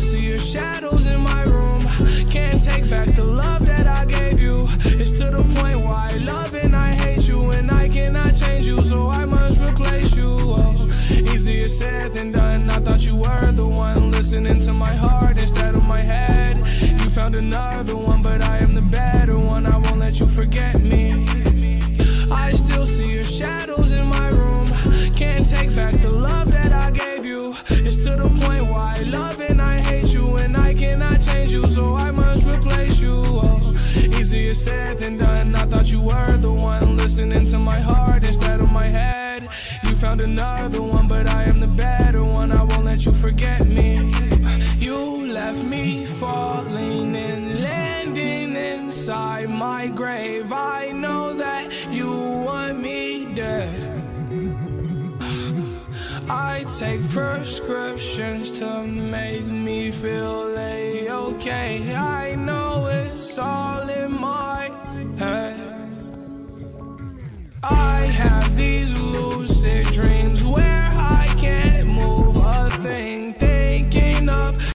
still see your shadows in my room. Can't take back the love that I gave you. It's to the point where I love and I hate you, and I cannot change you, so I must replace you. Oh, easier said than done. I thought you were the one listening to my heart instead of my head. You found another one. The point why I love and I hate you, and I cannot change you, so I must replace you. Oh, easier said than done. I thought you were the one listening to my heart instead of my head. You found another one, but I am the better one. I won't let you forget me. You left me falling and landing inside my grave. I know I take prescriptions to make me feel A-okay. I know it's all in my head. I have these